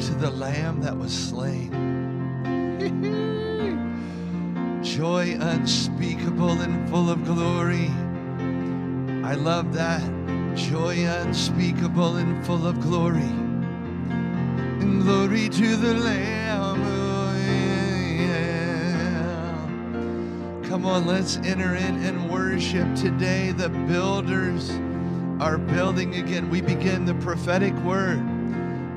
to the Lamb that was slain. Joy unspeakable and full of glory. I love that. Joy unspeakable and full of glory. And glory to the Lamb. Oh, yeah. Come on, let's enter in and worship today. The builders are building again. We begin the prophetic word.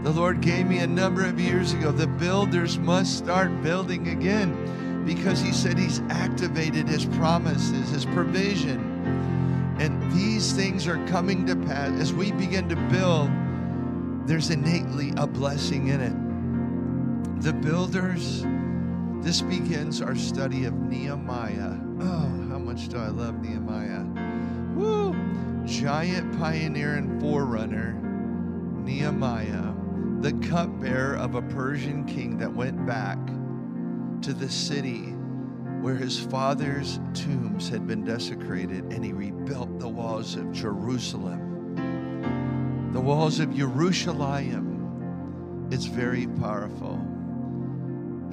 The Lord gave me a number of years ago. The builders must start building again because He said He's activated His promises, His provision. And these things are coming to pass. As we begin to build, there's innately a blessing in it. The builders, this begins our study of Nehemiah. Oh, how much do I love Nehemiah? Woo! Giant pioneer and forerunner, Nehemiah, the cupbearer of a Persian king that went back to the city where his father's tombs had been desecrated and he rebuilt the walls of Jerusalem. The walls of Jerusalem. It's very powerful.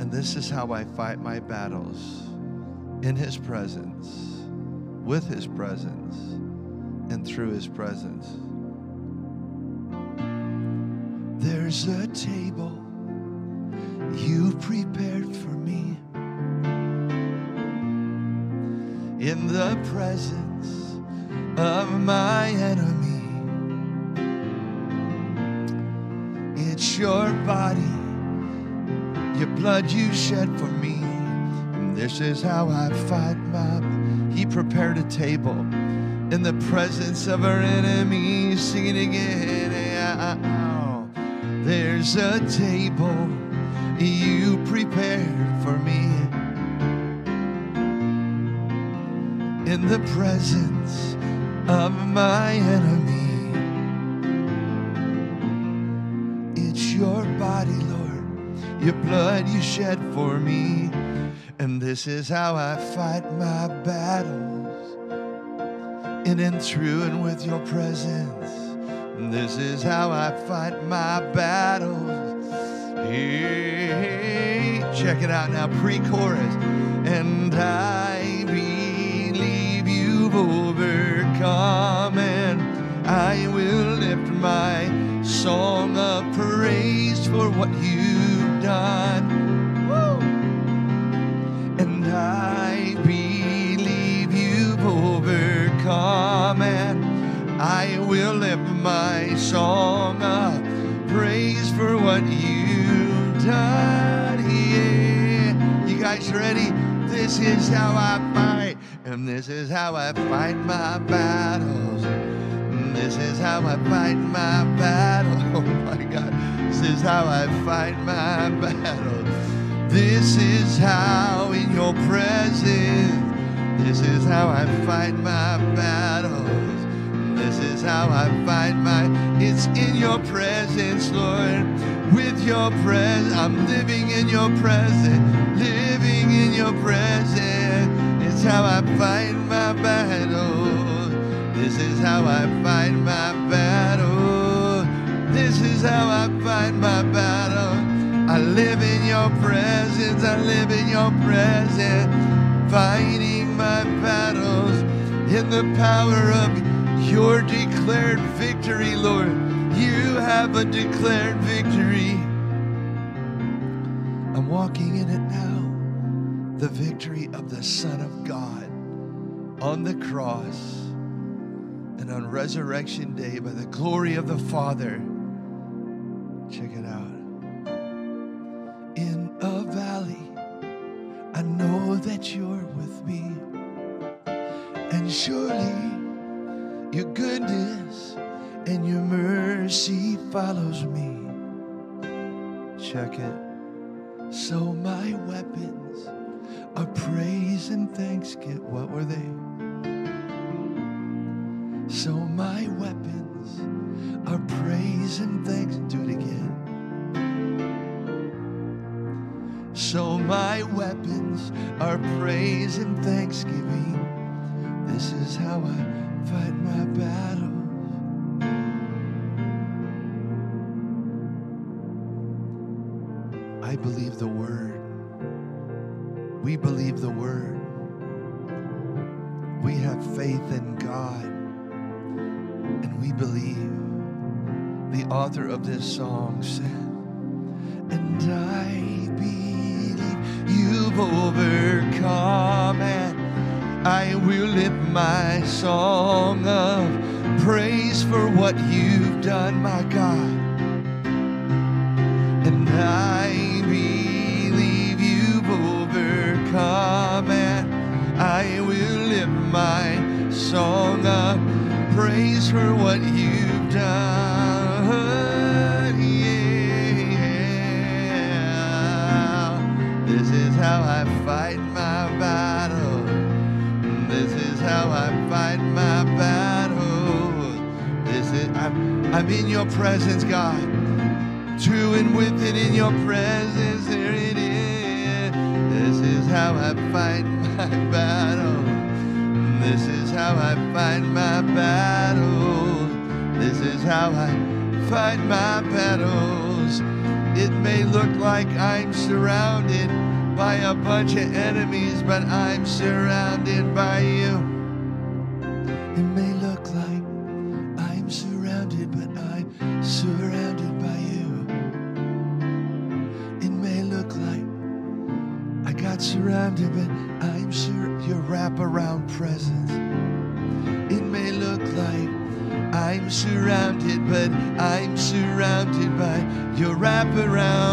And this is how I fight my battles in his presence, with his presence, and through his presence. There's a table you prepared for me in the presence of my enemy. It's your body, your blood you shed for me. This is how I fight my. He prepared a table in the presence of our enemies. Sing it again. Oh, There's a table you prepared for me in the presence of my enemy. It's your body, Lord, your blood you shed for me. And this is how I fight my battles in and through and with your presence. This is how I fight my battles. Hey, check it out now, pre chorus. And I believe you've overcome, and I will lift my song of praise for what you've done. Woo! And I believe you've overcome, and I will lift song of praise for what you've done. Yeah. You guys ready? This is how I fight, and this is how I fight my battles. This is how I fight my battle. Oh my God. This is how I fight my battle. This is how in your presence. This is how I fight my battles. This is how I fight my. It's in your presence, Lord. With your presence, I'm living in your presence. Living in your presence. It's how I fight my battles. This is how I fight my battle. This is how I fight my battle. I live in your presence. I live in your presence. Fighting my battles in the power of your declared victory, Lord. You have a declared victory. I'm walking in it now. The victory of the Son of God on the cross and on resurrection day by the glory of the Father. Check it out. In a valley, I know that you're with me. And surely your goodness and your mercy follows me. Check it. So my weapons are praise and thanksgiving. What were they? So my weapons are praise and thanks. Do it again. So my weapons are praise and thanksgiving. This is how I fight my. I believe the word. We believe the word. We have faith in God. And we believe. The author of this song said, And I believe you've overcome, my song of praise for what you've done, my God. And I believe you've overcome, and I will lift my song of praise for what you've done. Yeah. This is how I I'm, in your presence, God. True and with it in your presence, there it is. This is how I fight my battle. This is how I fight my battle. This is how I fight my battles. It may look like I'm surrounded by a bunch of enemies, but I'm surrounded by you. Your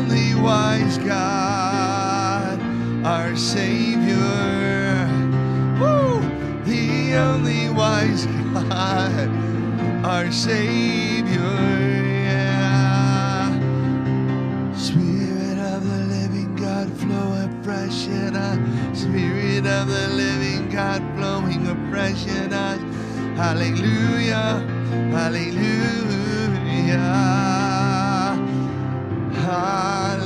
only wise God, our Savior. Woo! The only wise God, our Savior. Yeah. Spirit of the living God, flow afresh in us. Spirit of the living God, flowing afresh in us. Hallelujah, hallelujah, hallelujah,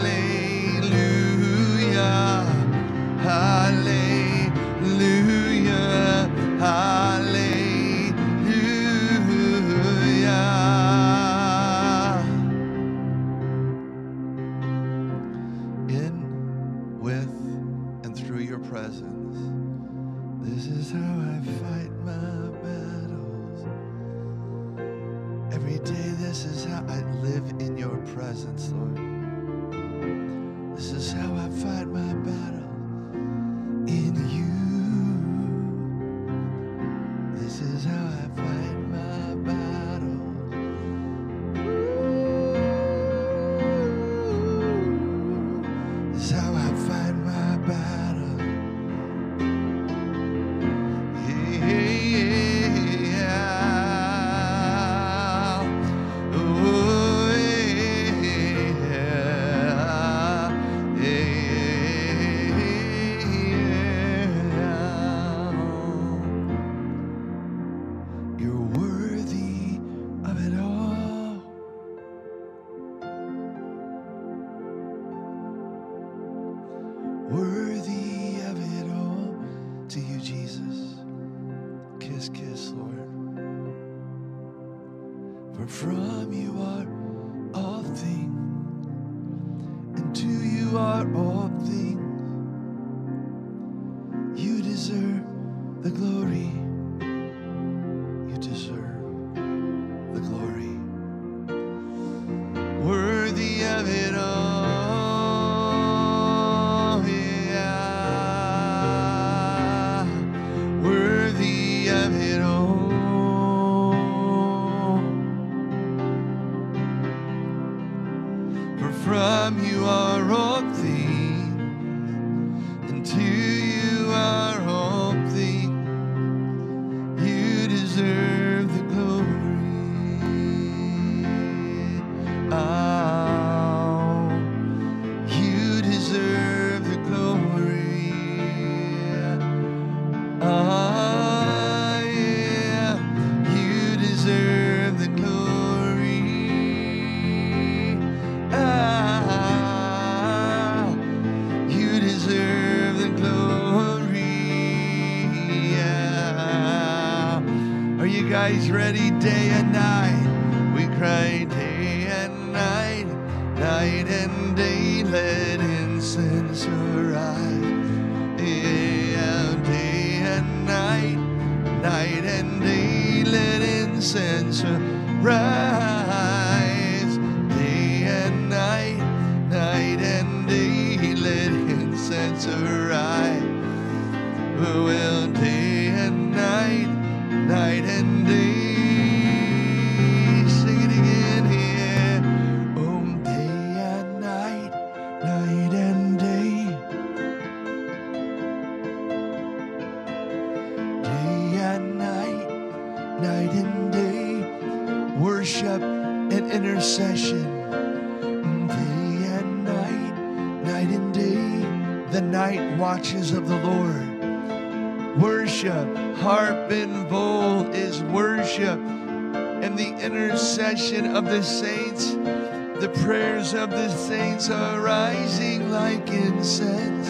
prayers of the saints are rising like incense.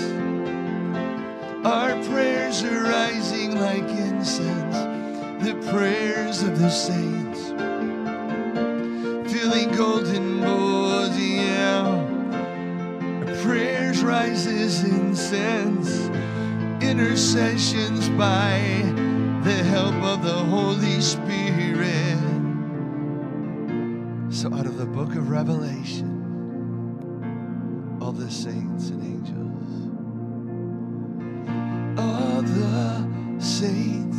Our prayers are rising like incense. The prayers of the saints. Filling golden bowls, yeah. Our prayers rises incense. Intercessions by the help of the Holy Spirit. So, out of the book of Revelation, all the saints and angels, all the saints.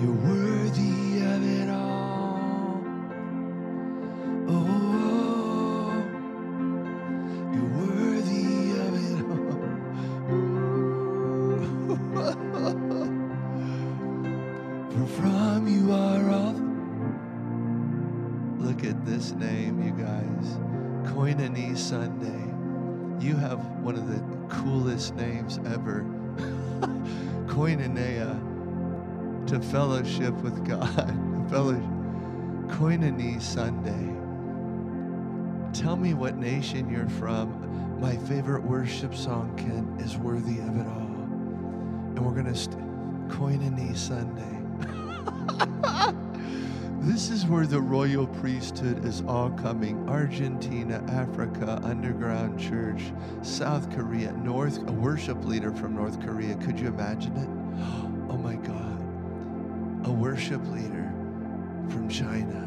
Your word. fellowship with God, fellowship. Koinonia Sunday. Tell me what nation you're from. My favorite worship song, Ken, is worthy of it all. And we're going to st- Koinonia Sunday. this is where the royal priesthood is all coming Argentina, Africa, underground church, South Korea, North, a worship leader from North Korea. Could you imagine it? Worship leader from China.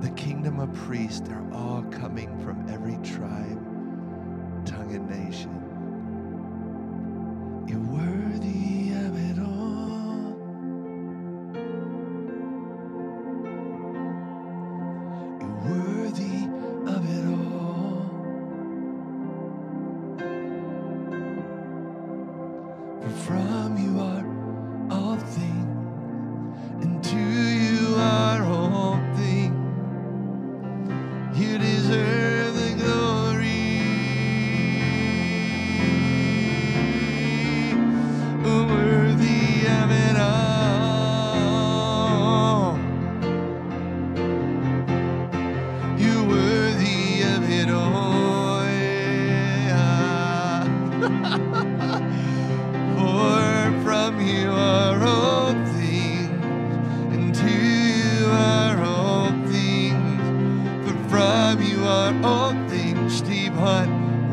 The kingdom of priests, they're all coming from every tribe, tongue, and nation.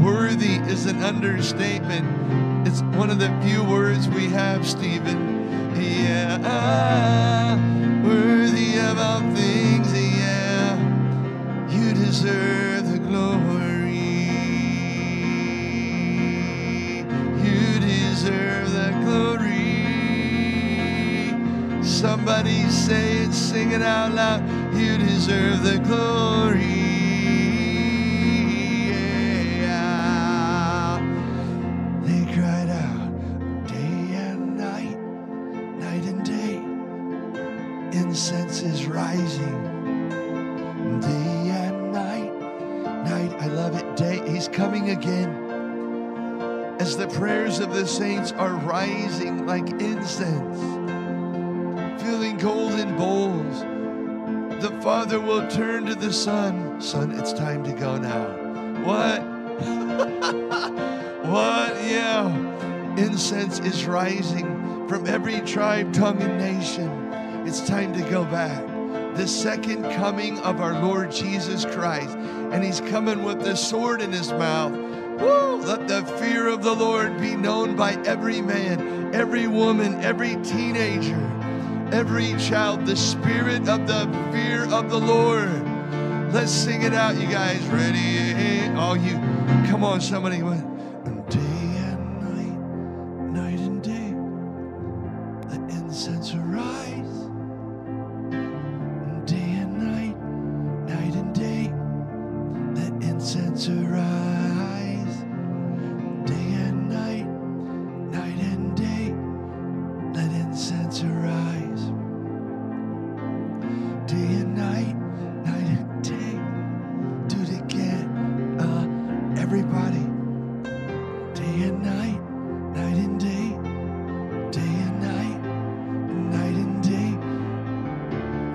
Worthy is an understatement. It's one of the few words we have, Stephen. Yeah, worthy of all things. Yeah, you deserve the glory. You deserve the glory. Somebody say it, sing it out loud. You deserve the glory. Prayers of the saints are rising like incense, filling golden bowls, the Father will turn to the Son. Son, it's time to go now. What? what? Yeah. Incense is rising from every tribe, tongue, and nation. It's time to go back. The second coming of our Lord Jesus Christ. And he's coming with the sword in his mouth. Woo! Let the fear of the Lord be known by every man, every woman, every teenager, every child. The spirit of the fear of the Lord. Let's sing it out, you guys. Ready? All you. Come on, somebody. Day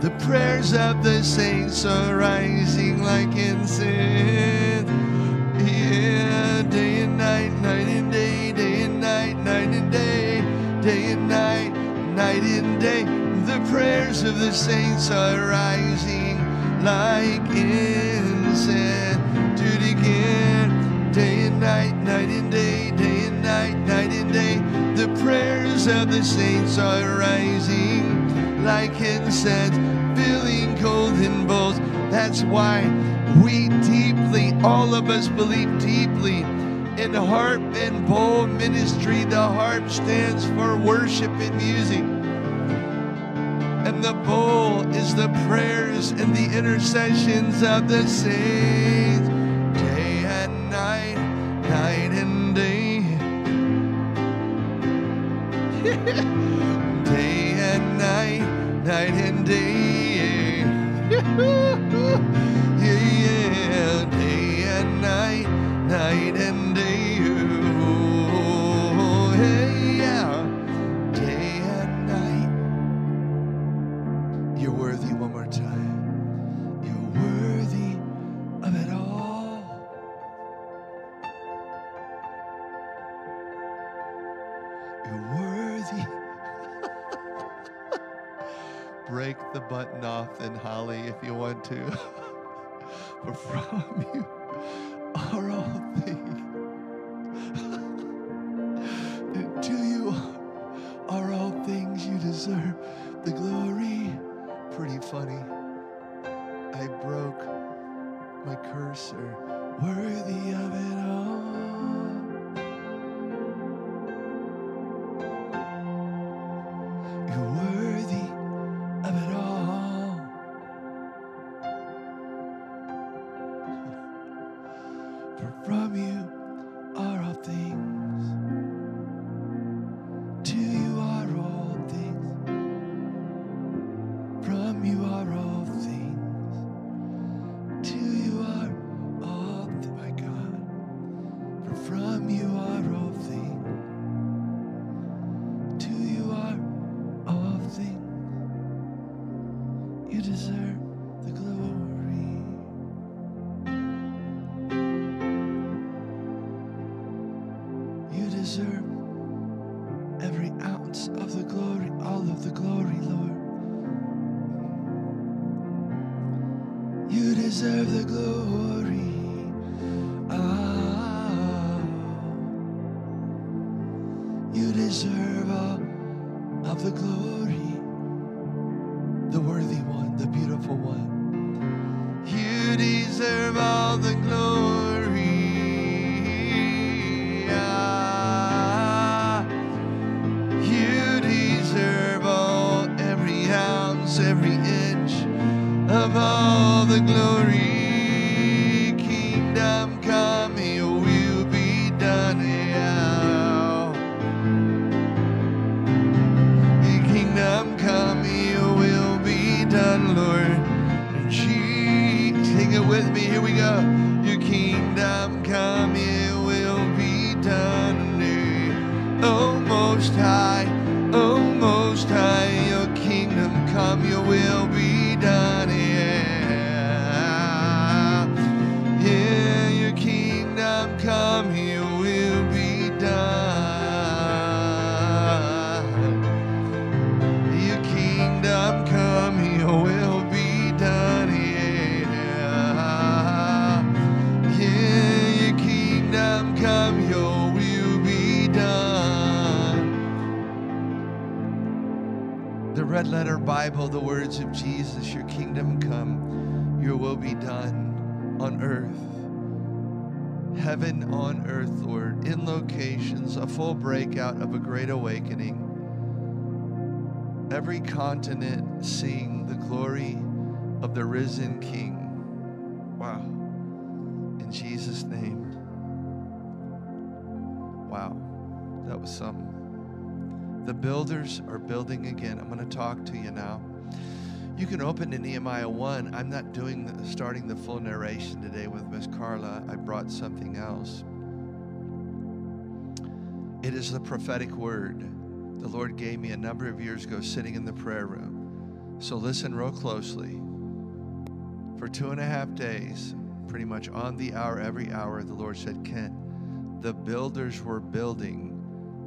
The prayers of the saints are rising like incense. Yeah, day and night, night and day, day and night, night and day, day and night, night and day. The prayers of the saints are rising like incense. Do it again, day and night, night and day, day and night, night and day. The prayers of the saints are rising like incense, filling golden bowls. That's why we deeply, all of us believe deeply in harp and bowl ministry. The harp stands for worship and music. And the bowl is the prayers and the intercessions of the saints. Day and night, night and day. night, and day. The and Holly, if you want to. For from you are all things. And to you are all things you deserve the glory. Pretty funny. I broke my cursor, worthy of it all. Of Jesus, your kingdom come, your will be done on earth. Heaven on earth, Lord, in locations, a full breakout of a great awakening every continent seeing the glory of the risen King. Wow. In Jesus' name. Wow. That was something. The builders are building again. I'm going to talk to you now. You can open to Nehemiah 1. I'm not doing the, starting the full narration today with Miss Carla. I brought something else. It is the prophetic word the Lord gave me a number of years ago sitting in the prayer room. So listen real closely. For two and a half days, pretty much on the hour, every hour, the Lord said, Kent, the builders were building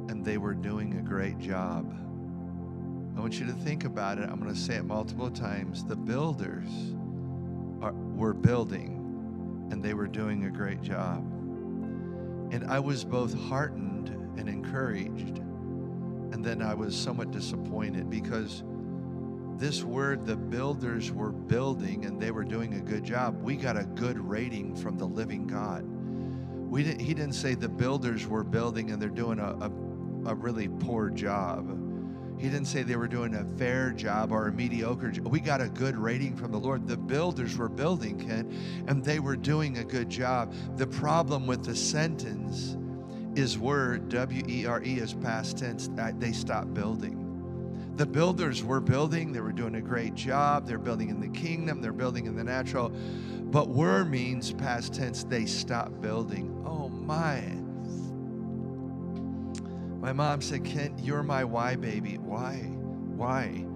and they were doing a great job. I want you to think about it. I'm going to say it multiple times. The builders are, were building and they were doing a great job. And I was both heartened and encouraged. And then I was somewhat disappointed because this word, the builders were building and they were doing a good job. We got a good rating from the living God. We didn't, he didn't say the builders were building and they're doing a, a, a really poor job. He didn't say they were doing a fair job or a mediocre job. We got a good rating from the Lord. The builders were building, Kent, and they were doing a good job. The problem with the sentence is word, W E R E, is past tense. They stopped building. The builders were building, they were doing a great job. They're building in the kingdom, they're building in the natural. But were means past tense, they stopped building. Oh my. My mom said, Kent, you're my why baby. Why? Why?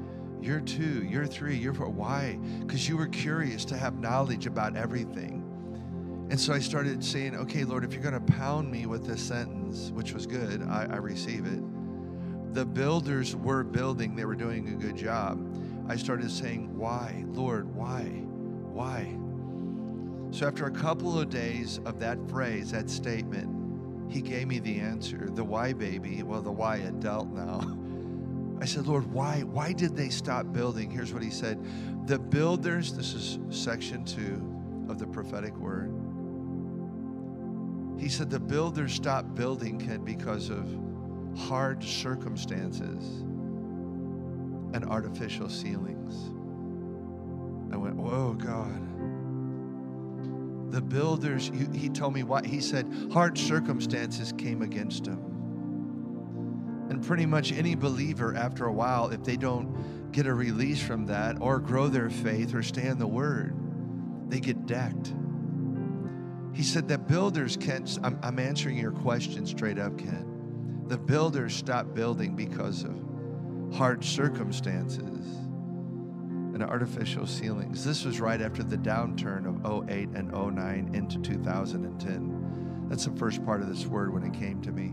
You're two, you're three, you're four. Why? Because you were curious to have knowledge about everything. And so I started saying, okay, Lord, if you're going to pound me with this sentence, which was good, I, I receive it. The builders were building, they were doing a good job. I started saying, Why? Lord, why? Why? So after a couple of days of that phrase, that statement, he gave me the answer. The why baby, well, the why adult now. I said, Lord, why? Why did they stop building? Here's what he said. The builders, this is section two of the prophetic word. He said the builders stopped building, because of hard circumstances and artificial ceilings. I went, Whoa, God. The builders, he told me why. He said hard circumstances came against him. And pretty much any believer, after a while, if they don't get a release from that or grow their faith or stay in the Word, they get decked. He said that builders can't, I'm, I'm answering your question straight up, Kent. The builders stopped building because of hard circumstances and artificial ceilings. This was right after the downturn of 08 and 09 into 2010. That's the first part of this word when it came to me.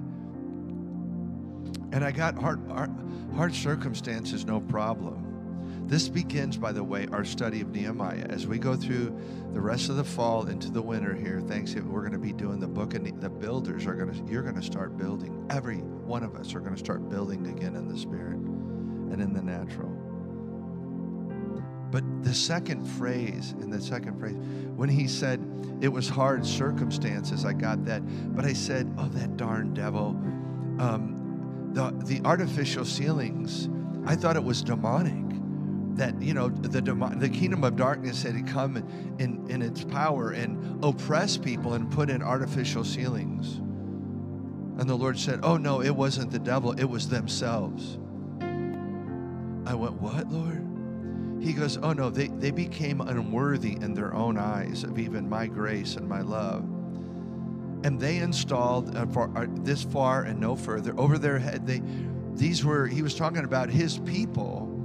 And I got hard, hard, hard circumstances, no problem. This begins, by the way, our study of Nehemiah. As we go through the rest of the fall into the winter here, Thanksgiving, we're going to be doing the book, and the builders are going to, you're going to start building. Every one of us are going to start building again in the spirit and in the natural. But the second phrase, in the second phrase, when he said it was hard circumstances, I got that. But I said, oh, that darn devil. Um, the, the artificial ceilings, I thought it was demonic that you know the the kingdom of darkness had come in in its power and oppress people and put in artificial ceilings. And the Lord said, "Oh no, it wasn't the devil; it was themselves." I went, "What, Lord?" He goes, "Oh no, they they became unworthy in their own eyes of even my grace and my love." And they installed uh, for uh, this far and no further over their head. They these were he was talking about his people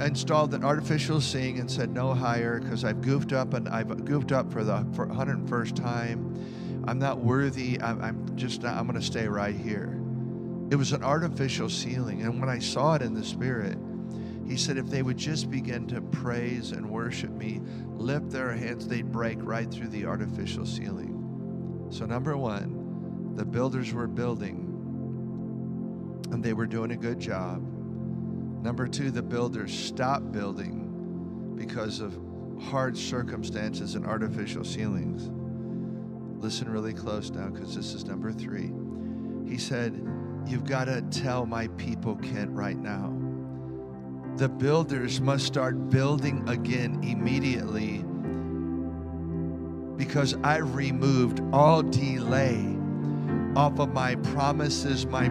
installed an artificial sing and said no higher because I've goofed up and I've goofed up for the for 101st time. I'm not worthy. I'm, I'm just not, I'm going to stay right here. It was an artificial ceiling, and when I saw it in the spirit, he said if they would just begin to praise and worship me, lift their hands, they'd break right through the artificial ceiling. So number one, the builders were building, and they were doing a good job Number two, the builders stopped building because of hard circumstances and artificial ceilings. Listen really close now because this is number three. He said, You've got to tell my people, Kent, right now. The builders must start building again immediately because I removed all delay off of my promises, my,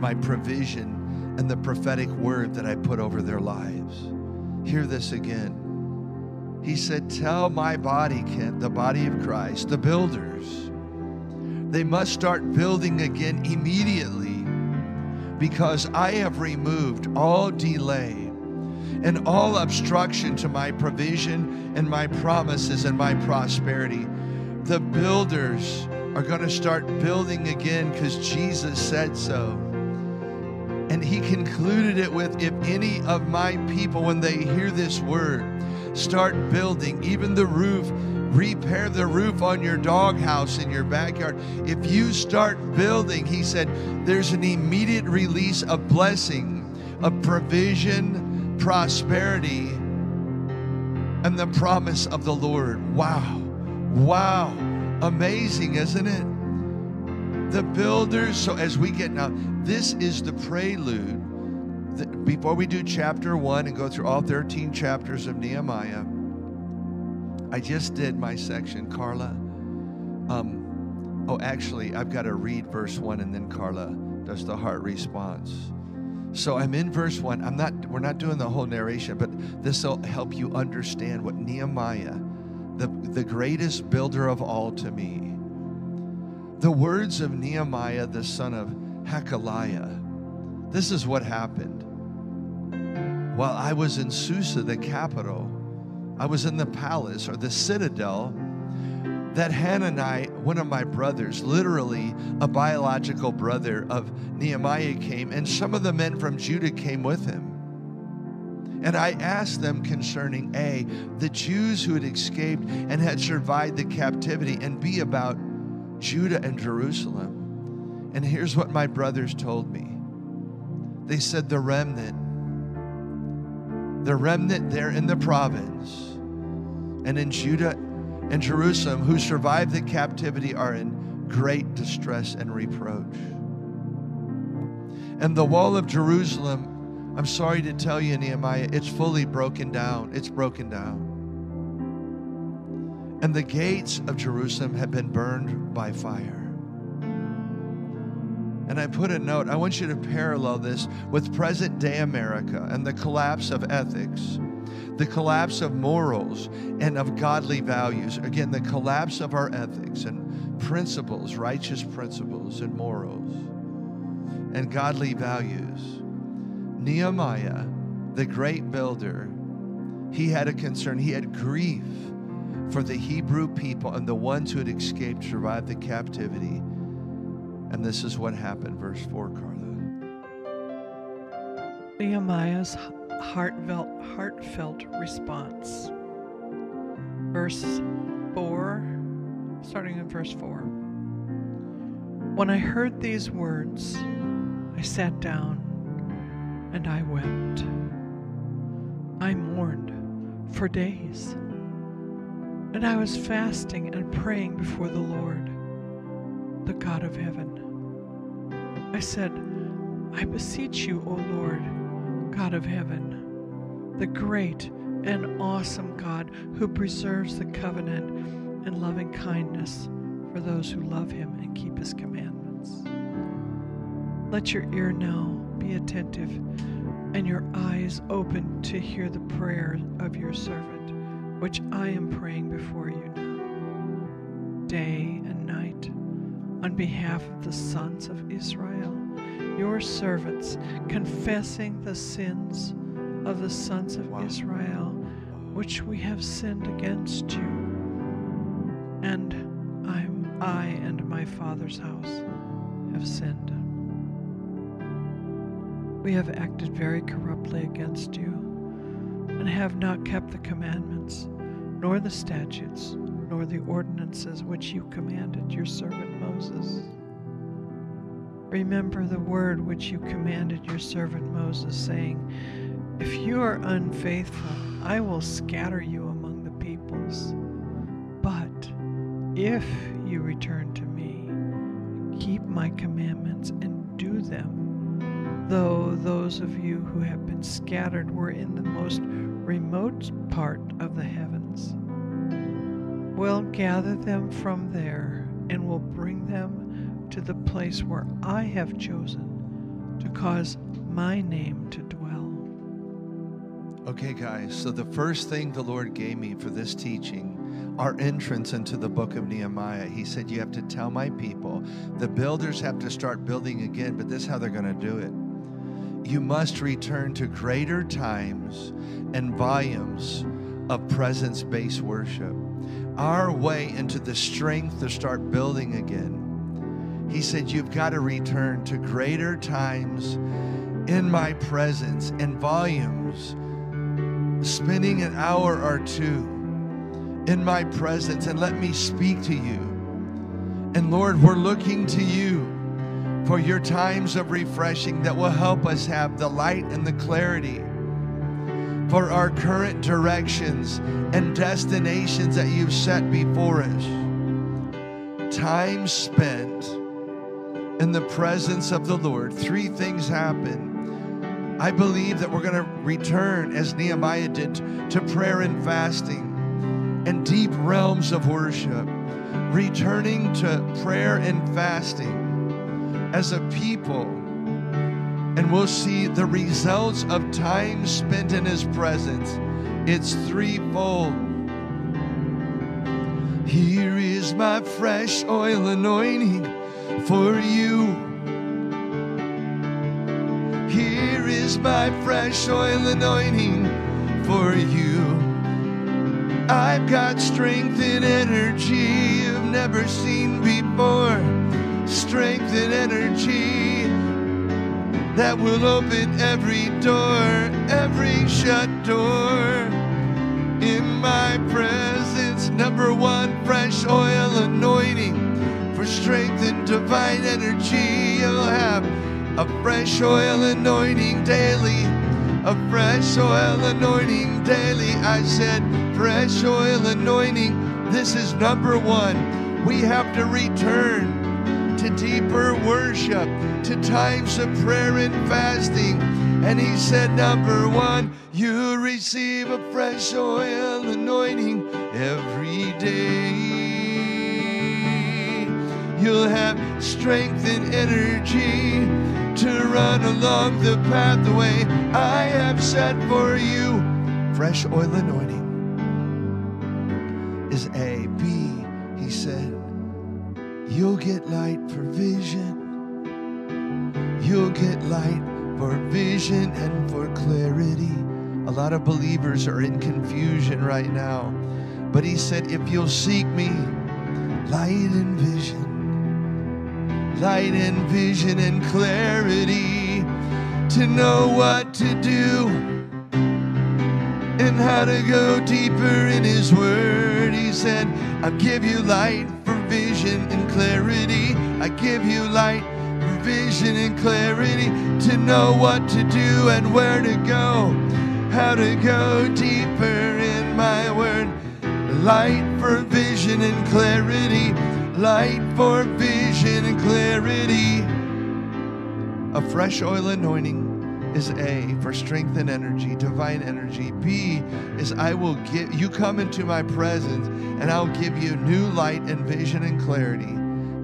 my provision, and the prophetic word that I put over their lives. Hear this again. He said, Tell my body, Kent, the body of Christ, the builders, they must start building again immediately because I have removed all delay and all obstruction to my provision and my promises and my prosperity. The builders are going to start building again because Jesus said so. And he concluded it with If any of my people, when they hear this word, start building, even the roof, repair the roof on your doghouse in your backyard. If you start building, he said, there's an immediate release of blessing, of provision, prosperity, and the promise of the Lord. Wow. Wow. Amazing, isn't it? the builders. So as we get now, this is the prelude. Before we do chapter one and go through all 13 chapters of Nehemiah, I just did my section, Carla. Um, oh, actually, I've got to read verse one and then Carla does the heart response. So I'm in verse one. I'm not. We're not doing the whole narration, but this will help you understand what Nehemiah, the the greatest builder of all to me, the words of Nehemiah, the son of Hachaliah. This is what happened. While I was in Susa, the capital, I was in the palace or the citadel that Hanani, one of my brothers, literally a biological brother of Nehemiah, came, and some of the men from Judah came with him. And I asked them concerning A, the Jews who had escaped and had survived the captivity, and B, about Judah and Jerusalem. And here's what my brothers told me they said, The remnant, the remnant there in the province and in Judah and Jerusalem who survived the captivity are in great distress and reproach. And the wall of Jerusalem, I'm sorry to tell you, Nehemiah, it's fully broken down. It's broken down. And the gates of Jerusalem have been burned by fire. And I put a note, I want you to parallel this with present day America and the collapse of ethics, the collapse of morals and of godly values. Again, the collapse of our ethics and principles, righteous principles and morals and godly values. Nehemiah, the great builder, he had a concern, he had grief for the Hebrew people and the ones who had escaped, survived the captivity. And this is what happened, verse 4, Carla. Nehemiah's heartfelt, heartfelt response. Verse 4, starting in verse 4. When I heard these words, I sat down and I wept. I mourned for days. And I was fasting and praying before the Lord, the God of heaven. I said, I beseech you, O Lord, God of heaven, the great and awesome God who preserves the covenant and loving kindness for those who love him and keep his commandments. Let your ear now be attentive and your eyes open to hear the prayer of your servant, which I am praying before you now, day and night, on behalf of the sons of Israel, your servants, confessing the sins of the sons of Wow. Israel, which we have sinned against you. And I'm, I and my father's house have sinned. We have acted very corruptly against you, and have not kept the commandments, nor the statutes, nor the ordinances which you commanded your servant Moses. Remember the word which you commanded your servant Moses, saying, If you are unfaithful, I will scatter you among the peoples. But if you return to me, keep my commandments and do them, though those of you who have been scattered were in the most remote part of the heavens. We'll gather them from there and will bring them to the place where I have chosen to cause my name to. Okay, guys, so the first thing the Lord gave me for this teaching, our entrance into the book of Nehemiah, He said, You have to tell my people, the builders have to start building again, but this is how they're going to do it. You must return to greater times and volumes of presence based worship. Our way into the strength to start building again. He said, You've got to return to greater times in my presence and volumes spending an hour or two in my presence and let me speak to you. And Lord, we're looking to you for your times of refreshing that will help us have the light and the clarity for our current directions and destinations that you've set before us. Time spent in the presence of the Lord. Three things happen. I believe that we're going to return, as Nehemiah did, to prayer and fasting and deep realms of worship. Returning to prayer and fasting as a people. And we'll see the results of time spent in His presence. It's threefold. Here is my fresh oil anointing for you. Here is my fresh oil anointing for you. I've got strength and energy you've never seen before. Strength and energy. that will open every door, every shut door. In my presence, number one, fresh oil anointing for strength and divine energy. You'll have a fresh oil anointing daily, a fresh oil anointing daily. I said, fresh oil anointing. This is number one. We have to return to deeper worship, to times of prayer and fasting. And he said, Number one, you receive a fresh oil anointing every day. You'll have strength and energy to run along the pathway I have set for you. Fresh oil anointing is A. B, he said. You'll get light for vision. You'll get light for vision and for clarity. A lot of believers are in confusion right now. But he said, if you'll seek me, light and vision, light and vision and clarity to know what to do and how to go deeper in his word. He said, I'll give you light for vision and clarity. I give you light, for vision and clarity to know what to do and where to go, how to go deeper in my word. Light for vision and clarity, light for vision and clarity. A fresh oil anointing is A for strength and energy, divine energy. B is I will give you come into my presence and I'll give you new light and vision and clarity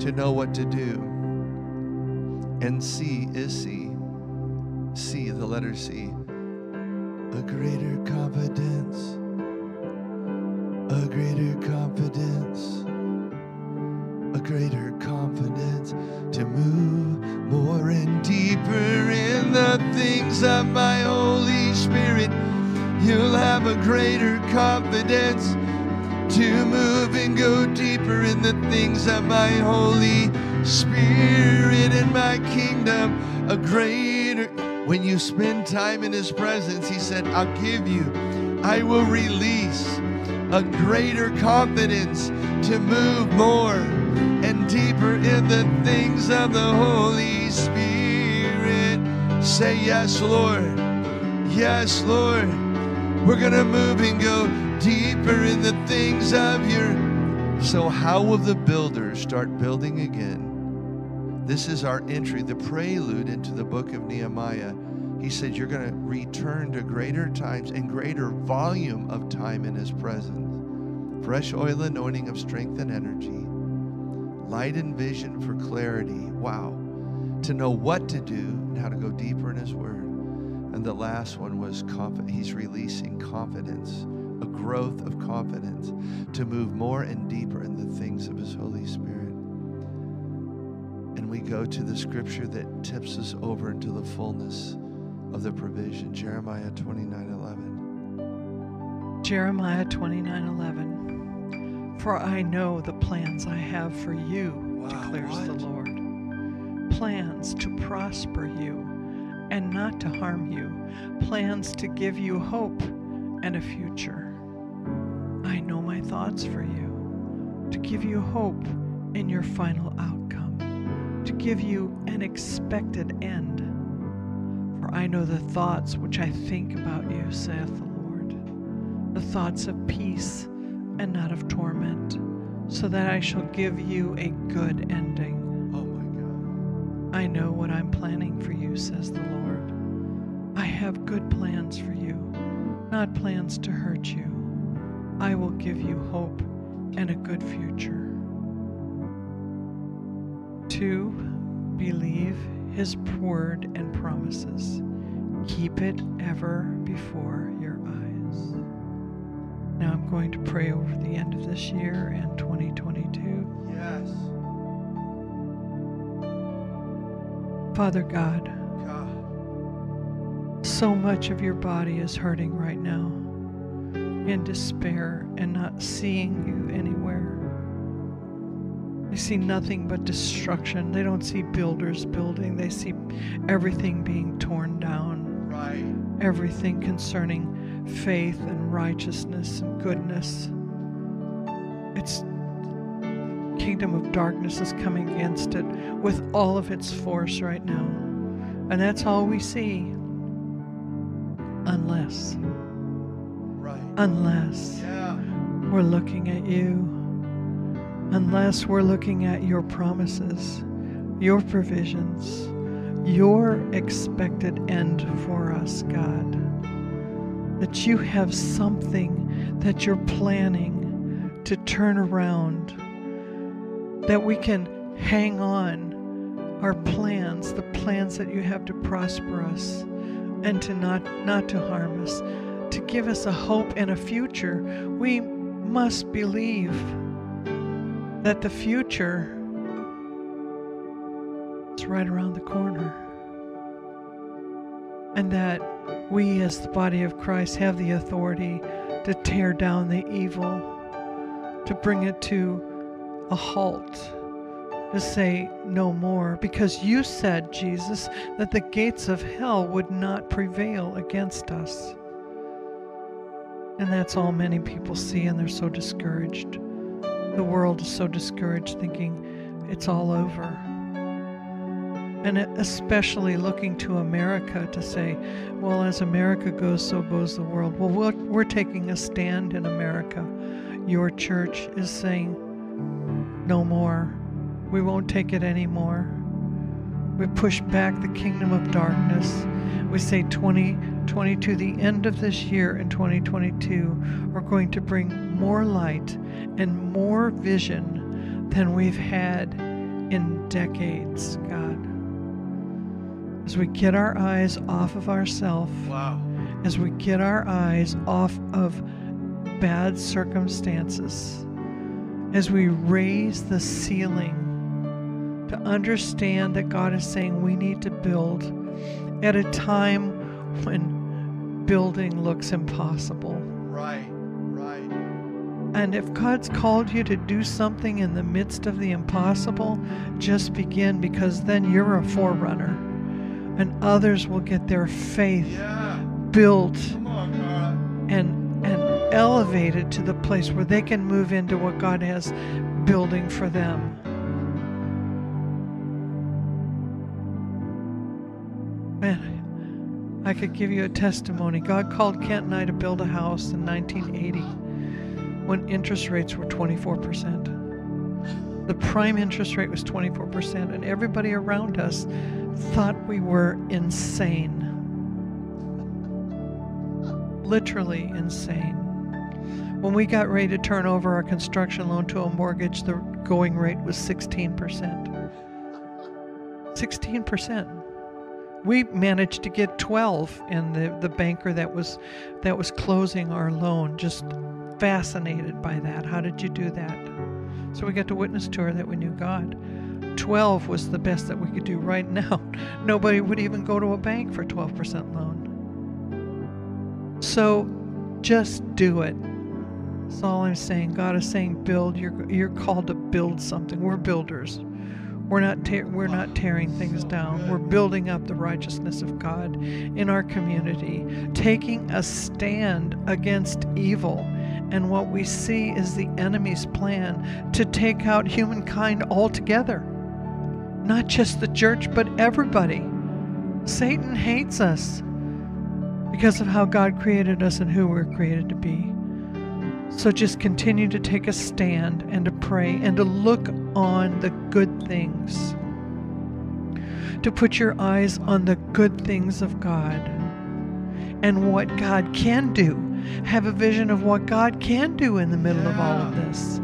to know what to do. And C is C. C, the letter C. A greater confidence. A greater confidence. A greater confidence to move more and deeper in the things of my Holy Spirit. You'll have a greater confidence to move and go deeper in the things of my Holy Spirit and my kingdom. A greater, when you spend time in His presence, He said, I'll give you, I will release a greater confidence to move more and deeper in the things of the Holy Spirit. Say, Yes, Lord. Yes, Lord. We're going to move and go deeper in the things of your. So, how will the builders start building again? This is our entry, the prelude into the book of Nehemiah. He said, You're going to return to greater times and greater volume of time in His presence. Fresh oil anointing of strength and energy light and vision for clarity. Wow. To know what to do and how to go deeper in His Word. And the last one was confidence. He's releasing confidence, a growth of confidence to move more and deeper in the things of His Holy Spirit. And we go to the scripture that tips us over into the fullness of the provision Jeremiah 29 11. Jeremiah 29 11. For I know the plans I have for you, Wow, declares what? the Lord. Plans to prosper you and not to harm you, plans to give you hope and a future. I know my thoughts for you, to give you hope in your final outcome, to give you an expected end. For I know the thoughts which I think about you, saith the Lord, the thoughts of peace and not of torment, so that I shall give you a good ending. Oh my God. I know what I'm planning for you, says the Lord. I have good plans for you, not plans to hurt you. I will give you hope and a good future. Two, believe his word and promises. Keep it ever before your eyes. Now I'm going to pray over the end of this year and 2022. Yes. Father God, God. so much of your body is hurting right now in despair and not seeing you anywhere. They see nothing but destruction. They don't see builders building. They see everything being torn down. Right. Everything concerning faith and righteousness and goodness. It's kingdom of darkness is coming against it with all of its force right now. And that's all we see. Unless, Right. unless Yeah. we're looking at you, unless we're looking at your promises, your provisions, your expected end for us, God. That you have something that you're planning to turn around, that we can hang on our plans, the plans that you have to prosper us and to not not to harm us, to give us a hope and a future. We must believe that the future is right around the corner. And that we, as the body of Christ, have the authority to tear down the evil, to bring it to a halt, to say no more. Because you said, Jesus, that the gates of hell would not prevail against us. And that's all many people see, and they're so discouraged. The world is so discouraged, thinking it's all over. And especially looking to America to say, well, as America goes, so goes the world. Well, we're, we're taking a stand in America. Your church is saying, no more. We won't take it anymore. We push back the kingdom of darkness. We say 2020 to the end of this year in 2022 are going to bring more light and more vision than we've had in decades, God. As we get our eyes off of ourselves, Wow. as we get our eyes off of bad circumstances, as we raise the ceiling to understand that God is saying we need to build at a time when building looks impossible. Right. Right. And if God's called you to do something in the midst of the impossible, just begin because then you're a forerunner and others will get their faith Yeah. built on, and and elevated to the place where they can move into what God has building for them. I could give you a testimony. God called Kent and I to build a house in 1980 when interest rates were 24%. The prime interest rate was 24%, and everybody around us thought we were insane literally insane. When we got ready to turn over our construction loan to a mortgage, the going rate was 16%. 16%. We managed to get 12 and the, the banker that was that was closing our loan just fascinated by that. How did you do that? So we got to witness to her that we knew God. 12 was the best that we could do right now. Nobody would even go to a bank for 12% loan. So just do it. That's all I'm saying. God is saying build. You're you're called to build something. We're builders. We're not te- we're not tearing things down. We're building up the righteousness of God in our community, taking a stand against evil. And what we see is the enemy's plan to take out humankind altogether. Not just the church, but everybody. Satan hates us because of how God created us and who we're created to be. So just continue to take a stand and to pray and to look on the good things. To put your eyes on the good things of God and what God can do. Have a vision of what God can do in the middle of all of this.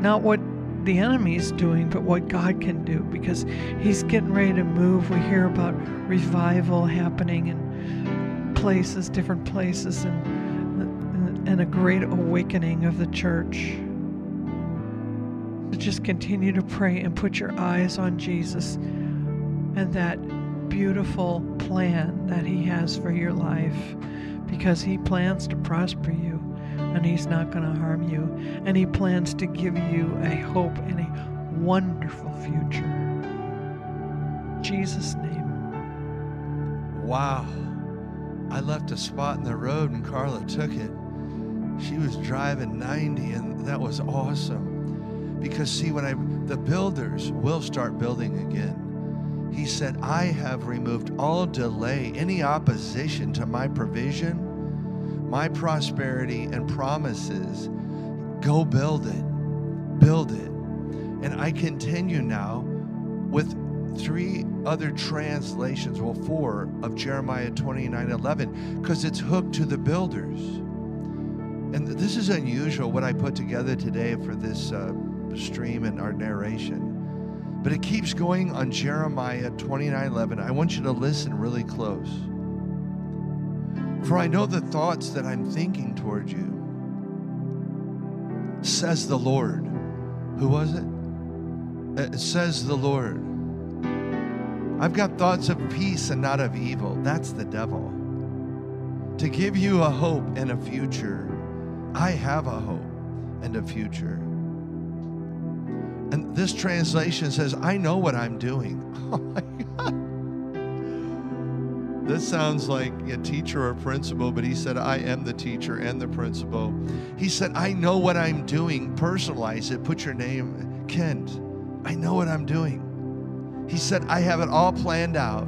Not what the enemy is doing, but what God can do because He's getting ready to move. We hear about revival happening in places, different places, and, and, a great awakening of the church. So just continue to pray and put your eyes on Jesus and that beautiful plan that He has for your life because He plans to prosper you and He's not going to harm you. And He plans to give you a hope and a wonderful future. Jesus' name. Wow. I left a spot in the road and Carla took it. She was driving 90 and that was awesome. Because see when I the builders will start building again. He said, "I have removed all delay, any opposition to my provision, my prosperity and promises. Go build it. Build it." And I continue now with three other translations, well, four of Jeremiah 29 11, because it's hooked to the builders. And this is unusual what I put together today for this uh, stream and our narration. But it keeps going on Jeremiah 29 11. I want you to listen really close. For I know the thoughts that I'm thinking toward you, says the Lord. Who was it? It says the Lord. I've got thoughts of peace and not of evil. That's the devil. To give you a hope and a future. I have a hope and a future. And this translation says, I know what I'm doing. Oh my God. This sounds like a teacher or principal, but he said, I am the teacher and the principal. He said, I know what I'm doing. Personalize it. Put your name, Kent. I know what I'm doing. He said, I have it all planned out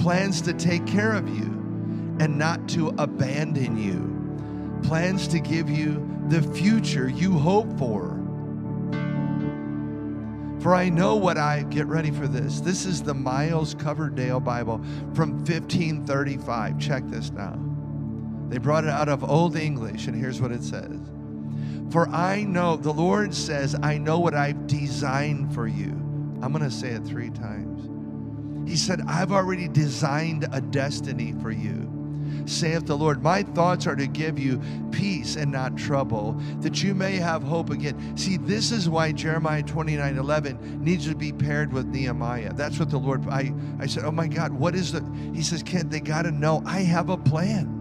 plans to take care of you and not to abandon you, plans to give you the future you hope for. For I know what I get ready for this. This is the Miles Coverdale Bible from 1535. Check this now. They brought it out of Old English, and here's what it says For I know, the Lord says, I know what I've designed for you. I'm going to say it three times. He said, I've already designed a destiny for you. Saith the Lord, My thoughts are to give you peace and not trouble, that you may have hope again. See, this is why Jeremiah 29 11 needs to be paired with Nehemiah. That's what the Lord, I, I said, Oh my God, what is the, he says, Kent, they got to know I have a plan.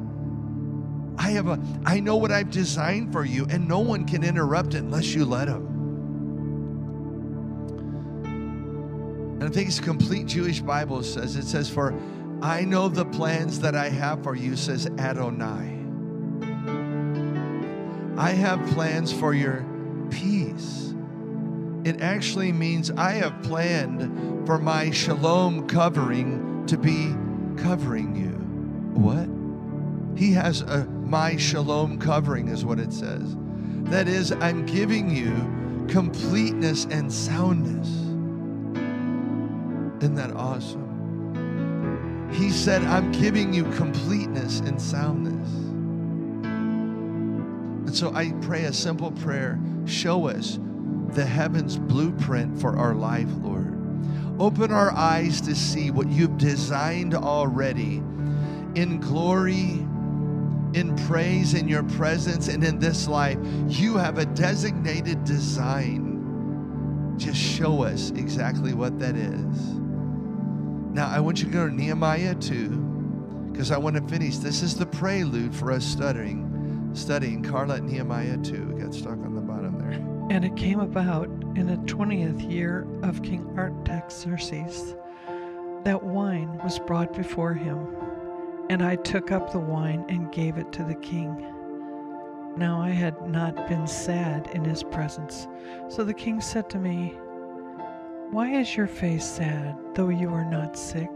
I have a, I know what I've designed for you, and no one can interrupt it unless you let them. And I think it's a complete Jewish Bible says it says, For I know the plans that I have for you, says Adonai. I have plans for your peace. It actually means I have planned for my shalom covering to be covering you. What? He has a my shalom covering, is what it says. That is, I'm giving you completeness and soundness. Isn't that awesome? He said, I'm giving you completeness and soundness. And so I pray a simple prayer show us the heavens blueprint for our life, Lord. Open our eyes to see what you've designed already in glory, in praise, in your presence, and in this life. You have a designated design. Just show us exactly what that is. Now, I want you to go to Nehemiah 2 because I want to finish. This is the prelude for us studying, studying Carla at Nehemiah 2. We got stuck on the bottom there. And it came about in the 20th year of King Artaxerxes that wine was brought before him. And I took up the wine and gave it to the king. Now I had not been sad in his presence. So the king said to me, why is your face sad, though you are not sick?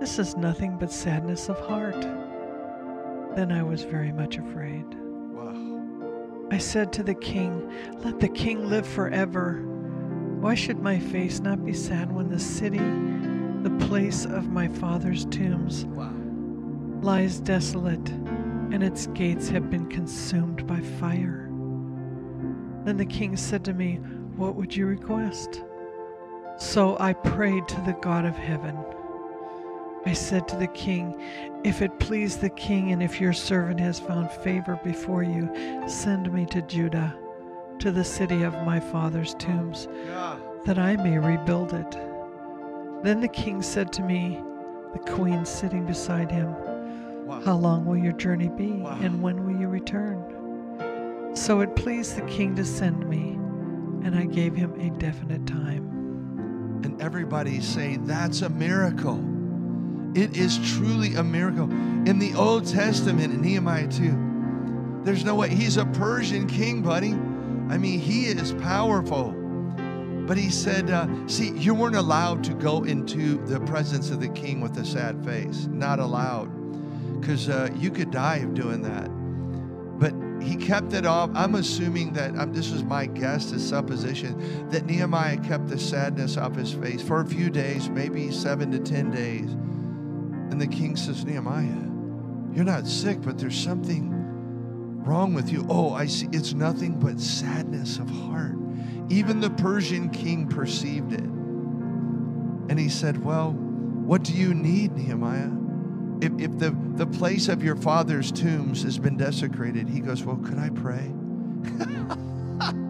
This is nothing but sadness of heart. Then I was very much afraid. Wow. I said to the king, Let the king live forever. Why should my face not be sad when the city, the place of my father's tombs, Wow. lies desolate and its gates have been consumed by fire? Then the king said to me, what would you request? So I prayed to the God of heaven. I said to the king, If it please the king, and if your servant has found favor before you, send me to Judah, to the city of my father's tombs, Yeah. that I may rebuild it. Then the king said to me, the queen sitting beside him, Wow. How long will your journey be, Wow. and when will you return? So it pleased the king to send me. And I gave him a definite time. And everybody say, That's a miracle. It is truly a miracle. In the Old Testament, in Nehemiah 2, there's no way. He's a Persian king, buddy. I mean, he is powerful. But he said, uh, See, you weren't allowed to go into the presence of the king with a sad face. Not allowed. Because uh, you could die of doing that. He kept it off. I'm assuming that, um, this is my guess, a supposition, that Nehemiah kept the sadness off his face for a few days, maybe seven to 10 days. And the king says, Nehemiah, you're not sick, but there's something wrong with you. Oh, I see. It's nothing but sadness of heart. Even the Persian king perceived it. And he said, Well, what do you need, Nehemiah? If, if the, the place of your father's tombs has been desecrated, he goes, Well, could I pray?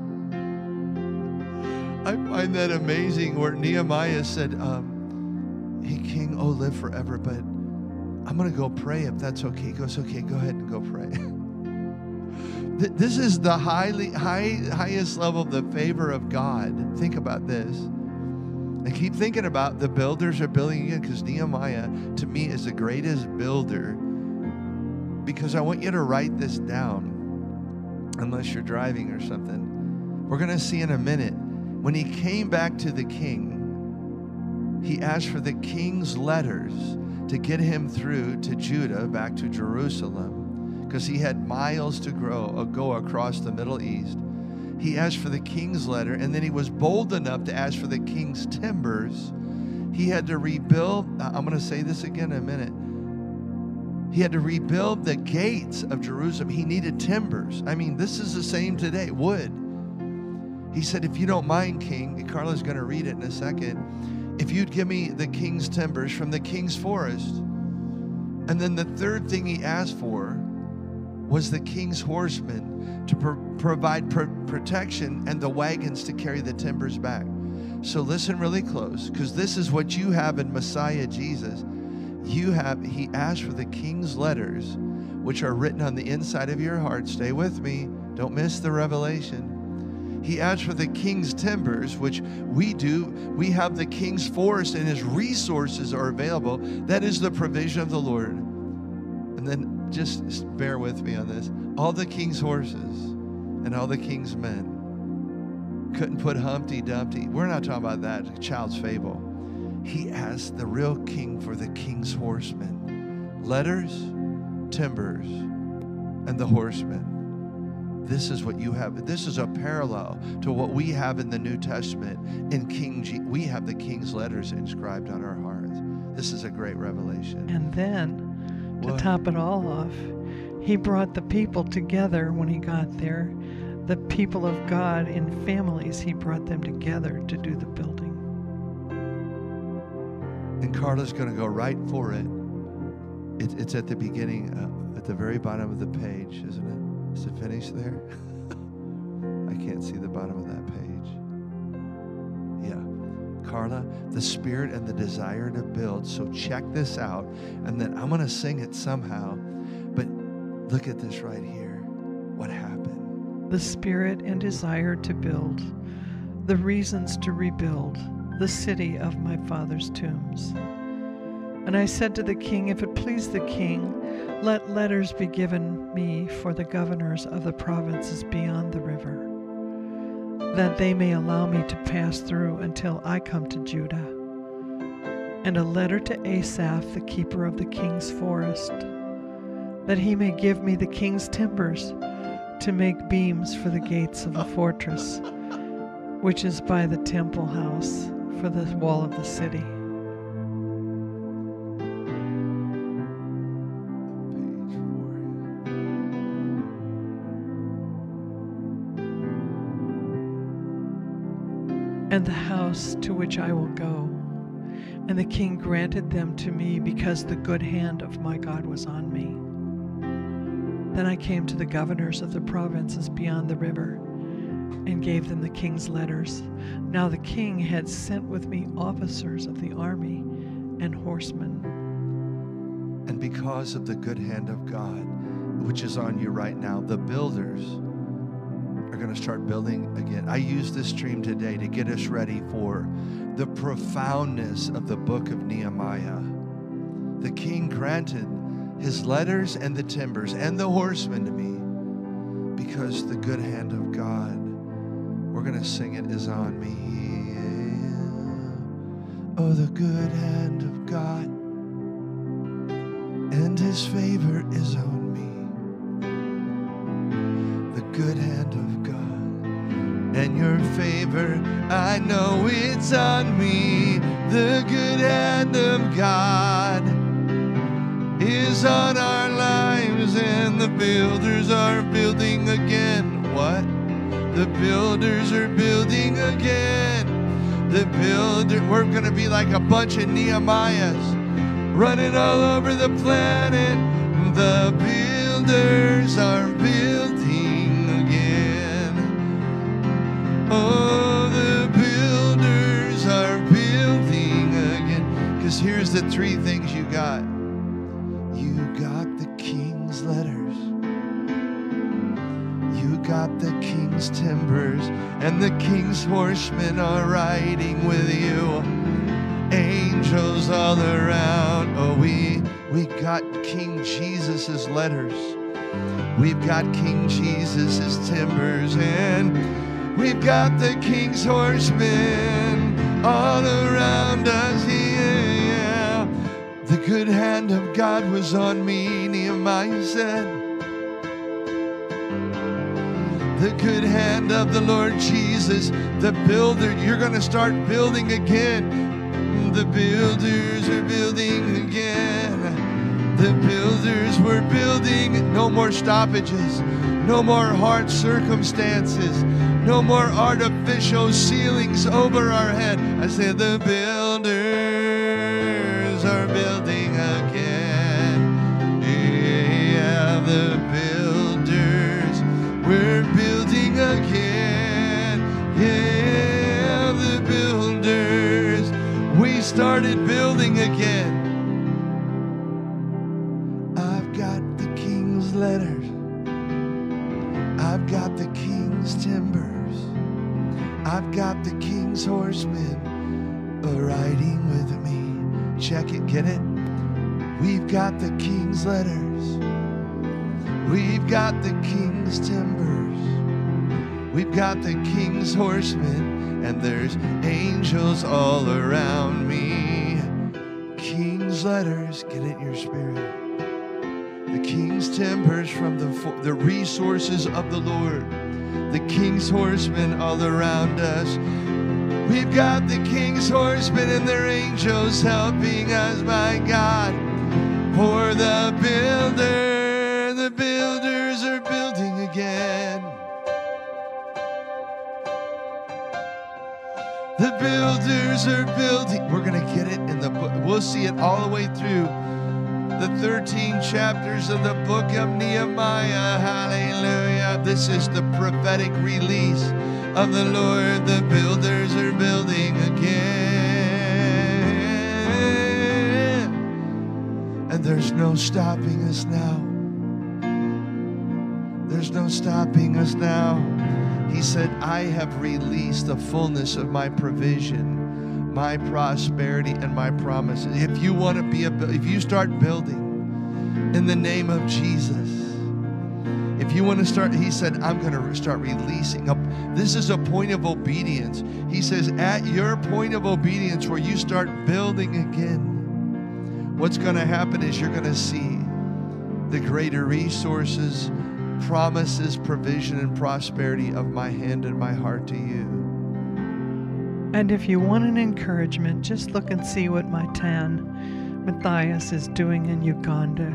I find that amazing where Nehemiah said, um, Hey, King, oh, live forever, but I'm going to go pray if that's okay. He goes, Okay, go ahead and go pray. this is the highly high, highest level of the favor of God. Think about this. And keep thinking about the builders are building again because Nehemiah, to me, is the greatest builder. Because I want you to write this down, unless you're driving or something. We're going to see in a minute. When he came back to the king, he asked for the king's letters to get him through to Judah, back to Jerusalem, because he had miles to grow, uh, go across the Middle East he asked for the king's letter, and then he was bold enough to ask for the king's timbers. He had to rebuild, I'm going to say this again in a minute. He had to rebuild the gates of Jerusalem. He needed timbers. I mean, this is the same today wood. He said, If you don't mind, King, Carla's going to read it in a second. If you'd give me the king's timbers from the king's forest. And then the third thing he asked for was the king's horsemen to pro- provide pr- protection and the wagons to carry the timbers back. So listen really close because this is what you have in Messiah Jesus. You have, he asked for the king's letters, which are written on the inside of your heart. Stay with me, don't miss the revelation. He asked for the king's timbers, which we do. We have the king's forest and his resources are available. That is the provision of the Lord. And then just bear with me on this. All the king's horses and all the king's men couldn't put Humpty Dumpty. We're not talking about that, child's fable. He asked the real king for the king's horsemen letters, timbers, and the horsemen. This is what you have. This is a parallel to what we have in the New Testament. In King, G- we have the king's letters inscribed on our hearts. This is a great revelation. And then to top it all off, he brought the people together when he got there. The people of God in families, he brought them together to do the building. And Carla's going to go right for it. it it's at the beginning, uh, at the very bottom of the page, isn't it? Is it finished there? I can't see the bottom of that page. Carla, the spirit and the desire to build. So check this out. And then I'm going to sing it somehow. But look at this right here. What happened? The spirit and desire to build, the reasons to rebuild the city of my father's tombs. And I said to the king, If it please the king, let letters be given me for the governors of the provinces beyond the river that they may allow me to pass through until I come to Judah. And a letter to Asaph, the keeper of the king's forest, that he may give me the king's timbers to make beams for the gates of the fortress, which is by the temple house for the wall of the city. And the house to which I will go. And the king granted them to me because the good hand of my God was on me. Then I came to the governors of the provinces beyond the river and gave them the king's letters. Now the king had sent with me officers of the army and horsemen. And because of the good hand of God, which is on you right now, the builders are going to start building again. I used this stream today to get us ready for the profoundness of the book of Nehemiah. The king granted his letters and the timbers and the horsemen to me because the good hand of God, we're going to sing it, is on me. Oh, the good hand of God, and his favor is on me. The good hand of and your favor, I know it's on me. The good hand of God is on our lives, and the builders are building again. What? The builders are building again. The builder, we're going to be like a bunch of Nehemiahs running all over the planet. The builders are building here's the three things you got you got the king's letters, you got the king's timbers, and the king's horsemen are riding with you. Angels all around. Oh, we we got King Jesus's letters. We've got King Jesus's timbers, and we've got the king's horsemen all around us. The good hand of God was on me, Nehemiah said. The good hand of the Lord Jesus, the builder. You're going to start building again. The builders are building again. The builders were building. No more stoppages. No more hard circumstances. No more artificial ceilings over our head. I said, the builders started building again. I've got the king's letters. I've got the king's timbers. I've got the king's horsemen riding with me. Check it, get it? We've got the king's letters. We've got the king's timbers. We've got the king's horsemen, and there's angels all around me. Letters, get in your spirit the king's timbers from the, fo- the resources of the Lord, the king's horsemen all around us. We've got the king's horsemen and their angels helping us, my God. For the builder, the builders are building again. The builders are building. We're going to get it. We'll see it all the way through the 13 chapters of the book of Nehemiah. Hallelujah. This is the prophetic release of the Lord. The builders are building again. And there's no stopping us now. There's no stopping us now. He said, I have released the fullness of my provision, my prosperity, and my promises. If you want to be a, if you start building in the name of Jesus, if you want to start, he said, I'm going to start releasing up. This is a point of obedience. He says, at your point of obedience, where you start building again, what's going to happen is you're going to see the greater resources, promises, provision, and prosperity of my hand and my heart to you. And if you want an encouragement, just look and see what my tan Matthias is doing in Uganda,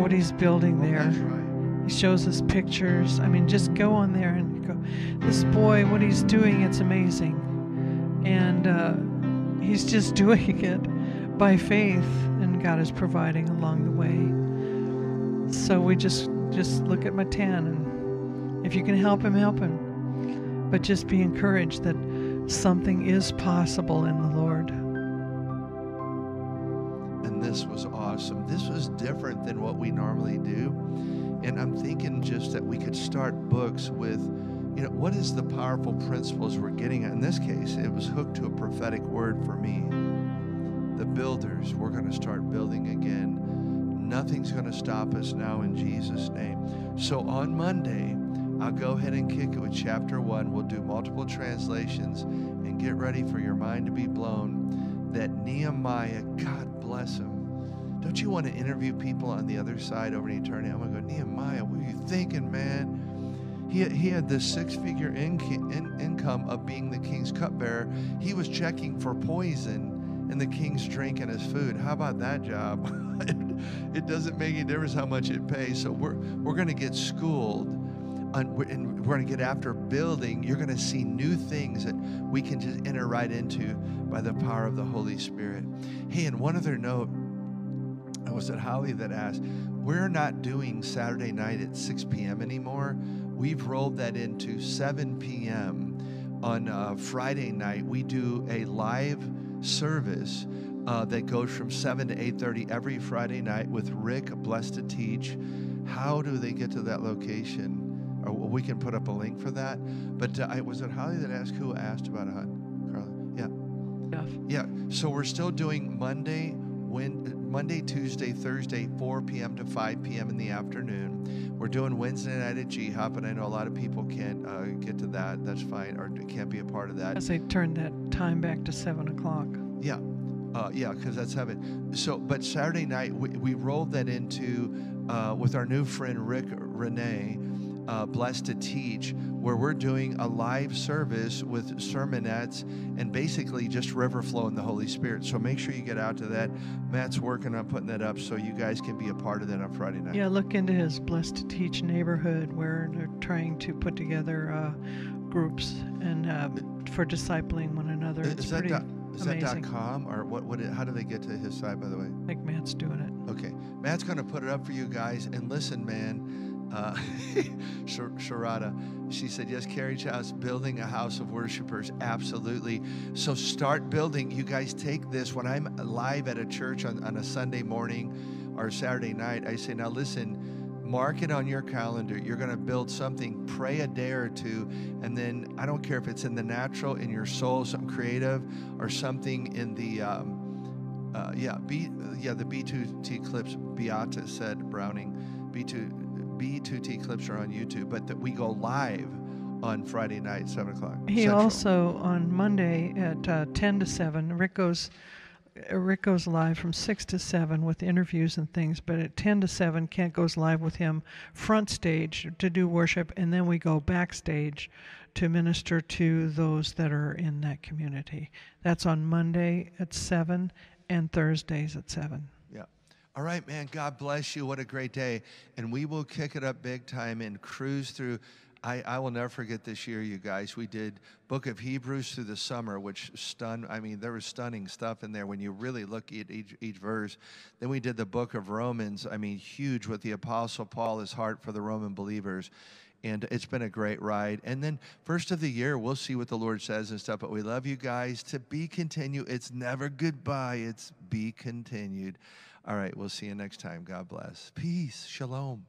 what he's building there. He shows us pictures. I mean, just go on there and go, this boy, what he's doing, it's amazing. And uh, he's just doing it by faith, and God is providing along the way. So we just just look at Matan, and if you can help him, help him. But just be encouraged that something is possible in the Lord. and this was awesome. This was different than what we normally do. And I'm thinking just that we could start books with you know, what is the powerful principles we're getting at? In this case, it was hooked to a prophetic word for me. The builders, we're going to start building again. Nothing's going to stop us now in Jesus' name. So on Monday, I'll go ahead and kick it with chapter one. We'll do multiple translations and get ready for your mind to be blown. That Nehemiah, God bless him. Don't you want to interview people on the other side over in eternity? I'm going to go, Nehemiah, what are you thinking, man? He, he had this six figure in, income of being the king's cupbearer. He was checking for poison in the king's drink and his food. How about that job? it, it doesn't make any difference how much it pays. So we're, we're going to get schooled and we're going to get after building. You're going to see new things that we can just enter right into by the power of the Holy Spirit. Hey, and one other note. I was at Holly that asked? We're not doing Saturday night at 6 p.m. anymore we've rolled that into 7 p.m. on uh, Friday night. We do a live service uh, that goes from 7 to 8.30 every Friday night with Rick, blessed to teach. How do they get to that location? Or we can put up a link for that. But uh, I, was it Holly that asked who asked about it? Carla? Yeah. Yeah. So we're still doing Monday, when, Monday, Tuesday, Thursday, 4 p.m. to 5 p.m. in the afternoon. We're doing Wednesday night at G Hop, and I know a lot of people can't uh, get to that. That's fine, or can't be a part of that. As they turn that time back to 7 o'clock. Yeah. Uh, yeah, because that's heaven. So, but Saturday night we, we rolled that into uh, with our new friend Rick Renee uh, Blessed to Teach, where we're doing a live service with sermonettes and basically just river flow in the Holy Spirit. So make sure you get out to that. Matt's working on putting that up so you guys can be a part of that on Friday night. Yeah, look into his Blessed to Teach neighborhood where they're trying to put together uh, groups and uh, for discipling one another. Is, that dot, is that dot com or what? What? How do they get to his site? By the way, I think Matt's doing it. Okay, Matt's going to put it up for you guys. And listen, man uh, Sharada. She said, Yes, Carriage House, building a house of worshipers. Absolutely. So start building. You guys take this. When I'm live at a church on, on a Sunday morning or Saturday night, I say, Now listen, mark it on your calendar. You're going to build something, pray a day or two, and then I don't care if it's in the natural, in your soul, something creative, or something in the. Um, uh, yeah, B, yeah, the B2T clips. Beata said Browning, B2 B2T clips are on YouTube, but that we go live on Friday night, 7 o'clock. He Central. also, on Monday at uh, 10 to 7, Rick goes, Rick goes live from 6 to 7 with interviews and things, but at 10 to 7, Kent goes live with him front stage to do worship, and then we go backstage to minister to those that are in that community. That's on Monday at 7 and Thursdays at 7. All right, man, God bless you. What a great day. And we will kick it up big time and cruise through. I, I will never forget this year, you guys. We did Book of Hebrews through the summer, which stunned. I mean, there was stunning stuff in there when you really look at each, each verse. Then we did the Book of Romans. I mean, huge with the Apostle Paul, his heart for the Roman believers and it's been a great ride. And then first of the year, we'll see what the Lord says and stuff. But we love you guys. To be continued, it's never goodbye. It's be continued. All right, we'll see you next time. God bless. Peace. Shalom.